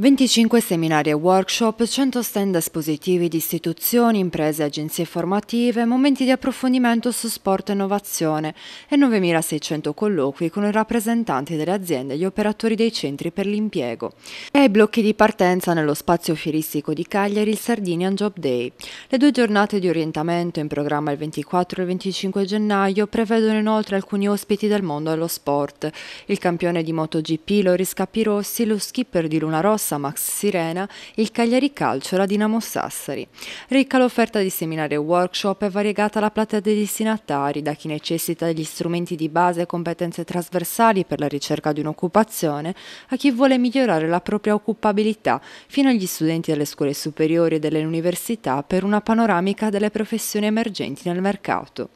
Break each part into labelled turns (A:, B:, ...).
A: 25 seminari e workshop, 100 stand espositivi di istituzioni, imprese, agenzie formative, momenti di approfondimento su sport e innovazione e 9.600 colloqui con i rappresentanti delle aziende e gli operatori dei centri per l'impiego. E ai blocchi di partenza nello spazio fieristico di Cagliari il Sardinian Job Day. Le due giornate di orientamento in programma il 24 e il 25 gennaio prevedono inoltre alcuni ospiti del mondo dello sport. Il campione di MotoGP Loris Capirossi, lo skipper di Luna Rossa Massa Max Sirena, il Cagliari Calcio e la Dinamo Sassari. Ricca l'offerta di seminari e workshop e variegata la platea dei destinatari, da chi necessita degli strumenti di base e competenze trasversali per la ricerca di un'occupazione, a chi vuole migliorare la propria occupabilità, fino agli studenti delle scuole superiori e delle università per una panoramica delle professioni emergenti nel mercato.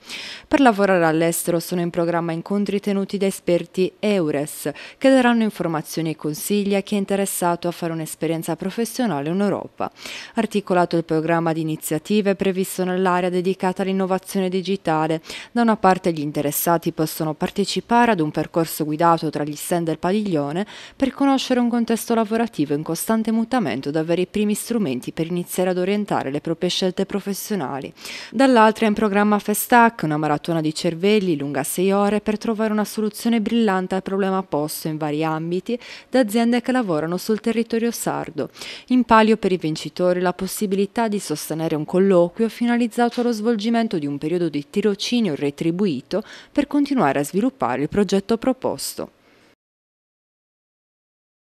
A: Per lavorare all'estero sono in programma incontri tenuti da esperti EURES, che daranno informazioni e consigli a chi è interessato a fare un'esperienza professionale in Europa. Articolato il programma di iniziative previsto nell'area dedicata all'innovazione digitale. Da una parte gli interessati possono partecipare ad un percorso guidato tra gli stand del padiglione per conoscere un contesto lavorativo in costante mutamento da avere i primi strumenti per iniziare ad orientare le proprie scelte professionali. Dall'altra è in programma Festac, una maratona di cervelli lunga sei ore per trovare una soluzione brillante al problema posto in vari ambiti da aziende che lavorano sul territorio territorio sardo. In palio per i vincitori la possibilità di sostenere un colloquio finalizzato allo svolgimento di un periodo di tirocinio retribuito per continuare a sviluppare il progetto proposto.